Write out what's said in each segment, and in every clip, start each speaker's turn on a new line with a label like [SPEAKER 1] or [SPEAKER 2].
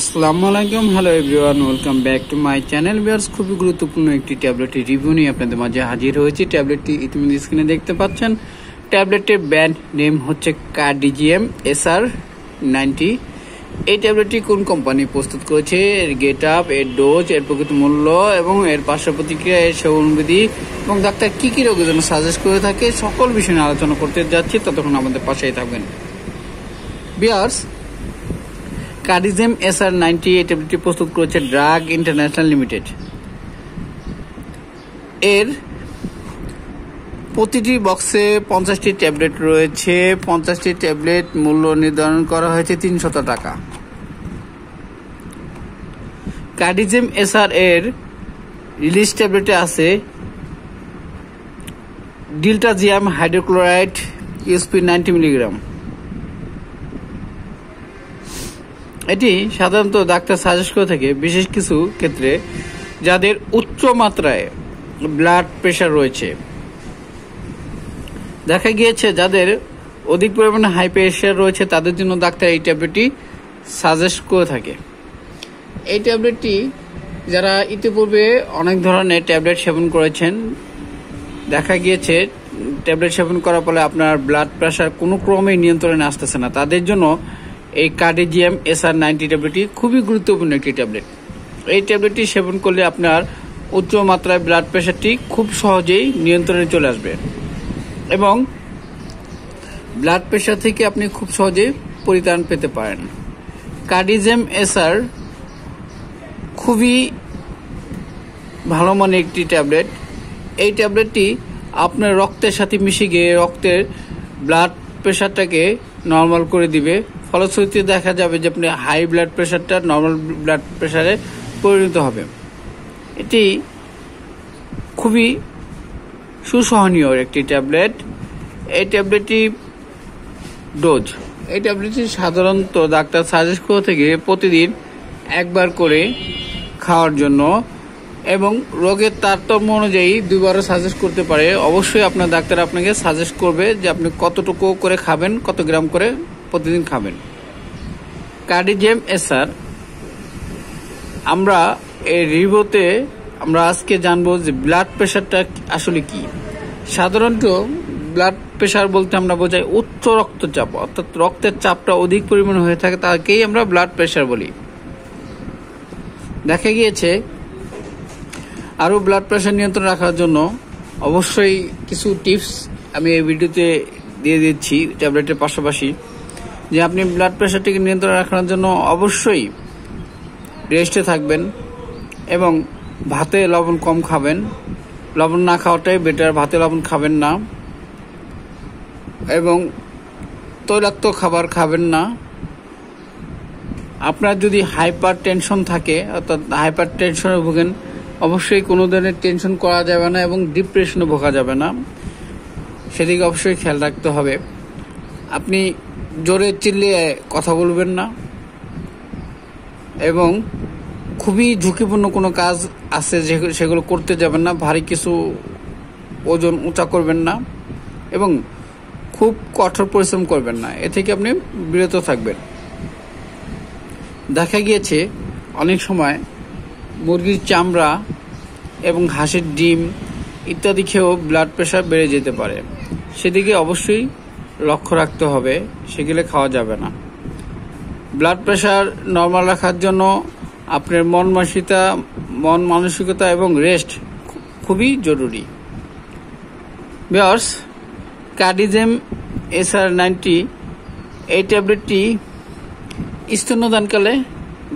[SPEAKER 1] আসসালামু আলাইকুম, hello everyone, welcome back to my channel. বিয়ার্স খুবই গুরুত্বপূর্ণ একটি ট্যাবলেটের রিভিউ নিয়ে আপনাদের মাঝে হাজির হয়েছি। ট্যাবলেটটি ইতিমধ্যে স্ক্রিনে দেখতে পাচ্ছেন। ট্যাবলেটের ব্যান্ড নেম হচ্ছে কার্ডিজিএম এসআর নাইনটি। এই ট্যাবলেটটি কোন কোম্পানি প্রস্তুত করেছে? এর গেট আপ এর ডোজ, এর প্রকৃত মূল্য এবং এর পার্শ্ব প্রতিক্রিয়া, এর সেবনবিধি এবং ডাক্তার কি কি রোগের জন্য সাজেস্ট করে থাকে, সকল বিষয় নিয়ে আলোচনা করতে যাচ্ছি। ততক্ষণ আমাদের পাশেই থাকবেন। বিয়ার্স কার্ডিজেম এসআর নাইনটি এই ট্যাবলেটটি প্রস্তুত করেছে ড্রাগ ইন্টারন্যাশনাল লিমিটেড। এর প্রতিটি বক্সে পঞ্চাশটি ট্যাবলেট রয়েছে। পঞ্চাশটি ট্যাবলেট মূল্য নির্ধারণ করা হয়েছে তিনশত টাকা। কার্ডিজেম এসআর এর রিলিজ ট্যাবলেটে আছে diltiazem hydrochloride USP ninety milligram. এটি সাধারণত ডাক্তার সাজেস্ট করে থাকে বিশেষ কিছু ক্ষেত্রে যাদের উচ্চ মাত্রায় ব্লাড প্রেশার রয়েছে। দেখা গিয়েছে যাদের অধিক পরিমাণে হাই প্রেশার রয়েছে, তাদের জন্য ডাক্তার এই ট্যাবলেটটি সাজেস্ট করে থাকে। এই ট্যাবলেটটি যারা ইতিপূর্বে অনেক ধরনের ট্যাবলেট সেবন করেছেন, দেখা গিয়েছে ট্যাবলেট সেবন করার ফলে আপনার ব্লাড প্রেশার কোনো ক্রমেই নিয়ন্ত্রণে আসতেছে না। তাদের জন্য এই কার্ডিজিয়াম এসআর নাইনটি ট্যাবলেটটি খুবই গুরুত্বপূর্ণ একটি ট্যাবলেট। এই ট্যাবলেটটি সেবন করলে আপনার উচ্চ মাত্রায় ব্লাড প্রেশারটি খুব সহজেই নিয়ন্ত্রণে চলে আসবে এবং ব্লাড প্রেশার থেকে আপনি খুব সহজেই পরিত্রাণ পেতে পারেন। কার্ডিজেম এসআর খুবই ভালো মানের একটি ট্যাবলেট। এই ট্যাবলেটটি আপনার রক্তের সাথে মিশে গিয়ে রক্তের ব্লাড প্রেশারটাকে নর্মাল করে দিবে। ফলশ্রুতিতে দেখা যাবে যে আপনি হাই ব্লাড প্রেশারটা নর্মাল ব্লাড প্রেশারে পরিণত হবে। এটি খুবই সুসহনীয় একটি ট্যাবলেট। এই ট্যাবলেটটি ডোজ। এই ট্যাবলেটটি সাধারণত ডাক্তার সাজেস্ট করে থেকে প্রতিদিন একবার করে খাওয়ার জন্য এবং রোগের তারতম্য অনুযায়ী দুইবারও সাজেস্ট করতে পারে। অবশ্যই আপনার ডাক্তার আপনাকে সাজেস্ট করবে যে আপনি কতটুকু করে খাবেন, কত গ্রাম করে প্রতিদিন খাবেন। কার্ডিজেম এসার, আমরা এই রিভিউতে আমরা আজকে জানব যে ব্লাড প্রেশারটা আসলে কি। সাধারণত ব্লাড প্রেশার বলতে আমরা বোঝাই উচ্চ রক্তচাপ, অর্থাৎ রক্তের চাপটা অধিক পরিমাণে হয়ে থাকে, তাকেই আমরা ব্লাড প্রেশার বলি। দেখা গিয়েছে আরও ব্লাড প্রেশার নিয়ন্ত্রণ রাখার জন্য অবশ্যই কিছু টিপস আমি এই ভিডিওতে দিয়ে দিচ্ছি ট্যাবলেটের পাশাপাশি। যে আপনি ব্লাড প্রেশারটিকে নিয়ন্ত্রণ রাখার জন্য অবশ্যই রেস্টে থাকবেন এবং ভাতে লবণ কম খাবেন। লবণ না খাওয়াটাই বেটার ভাতে লবণ খাবেন না। এবং তৈলাক্ত খাবার খাবেন না। আপনার যদি হাইপার টেনশন থাকে, অর্থাৎ হাইপার টেনশনে ভোগেন, অবশ্যই কোনো ধরনের টেনশন করা যাবে না এবং ডিপ্রেশনে ভোগা যাবে না। সেদিকে অবশ্যই খেয়াল রাখতে হবে। আপনি জোরে চিল্লিয়ে কথা বলবেন না। এবং খুবই ঝুঁকিপূর্ণ কোনো কাজ আছে যে সেগুলো করতে যাবেন না, ভারী কিছু ওজন উঁচা করবেন না এবং খুব কঠোর পরিশ্রম করবেন না। এ থেকে আপনি বিরত থাকবেন। দেখা গিয়েছে অনেক সময় মুরগির চামড়া এবং হাঁসের ডিম ইত্যাদি খেয়েও ব্লাড প্রেশার বেড়ে যেতে পারে। সেদিকে অবশ্যই লক্ষ্য রাখতে হবে, সেগুলো খাওয়া যাবে না। ব্লাড প্রেশার নর্মাল রাখার জন্য আপনার মন মানসিকতা মন মানসিকতা এবং রেস্ট খুবই জরুরি। বিয়ার্স কার্ডিজেম এসআর নাইনটি এই ট্যাবলেটটি স্তন্যদানকালে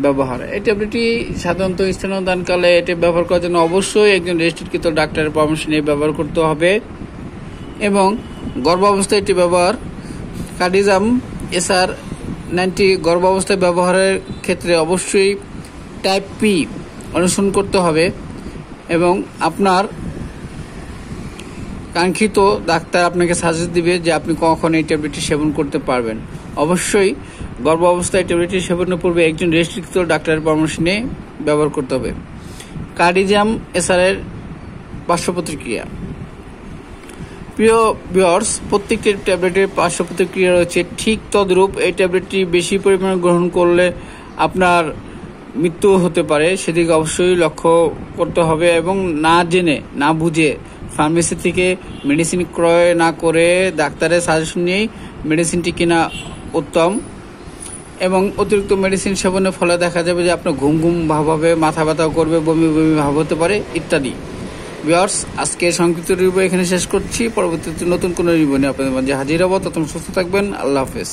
[SPEAKER 1] ব্যবহার। এই ট্যাবলেটটি সাধারণত স্তন্যদানকালে এটি ব্যবহার করার জন্য অবশ্যই একজন রেজিস্ট্রিকৃত ডাক্তারের পরামর্শ নিয়ে ব্যবহার করতে হবে। এবং গর্ভাবস্থায় এটি ব্যবহার। কার্ডিজাম, এসআর নাইনটি গর্ভাবস্থায় ব্যবহারের ক্ষেত্রে অবশ্যই টাইপ পি অনুসরণ করতে হবে এবং আপনার কাঙ্ক্ষিত ডাক্তার আপনাকে সাজেস্ট দিবে যে আপনি কখন এই ট্যাবলেটটি সেবন করতে পারবেন। অবশ্যই গর্ভ অবস্থায় ট্যাবলেটটি সেবনের পূর্বে একজন রেস্ট্রিক্ত ডাক্তারের পরামর্শ নিয়ে ব্যবহার করতে হবে। কার্ডিজাম এসআরের পার্শ্ব প্রতিক্রিয়া প্রিয় বিয়ার্স প্রত্যেকটি ট্যাবলেটের পার্শ্ব প্রতিক্রিয়া রয়েছে। ঠিক তদ্রূপ এই ট্যাবলেটটি বেশি পরিমাণে গ্রহণ করলে আপনার মৃত্যু হতে পারে। সেদিকে অবশ্যই লক্ষ্য করতে হবে এবং না জেনে, না বুঝে ফার্মেসি থেকে মেডিসিন ক্রয় না করে ডাক্তারের সাজেশন নিয়েই মেডিসিনটি কেনা উত্তম। এবং অতিরিক্ত মেডিসিন সেবনের ফলে দেখা যাবে যে আপনার ঘুম ঘুম ভাব হবে, মাথা ব্যথাও করবে, বমি বমি ভাব হতে পারে, ইত্যাদি। ভিওর্স আজকে সংক্ষিপ্ত রিভিউ এখানে শেষ করছি। পরবর্তীতে নতুন কোনো রিভিউ নিয়ে আপনাদের মাঝে হাজির হব। তখন সুস্থ থাকবেন। আল্লাহ হাফেজ।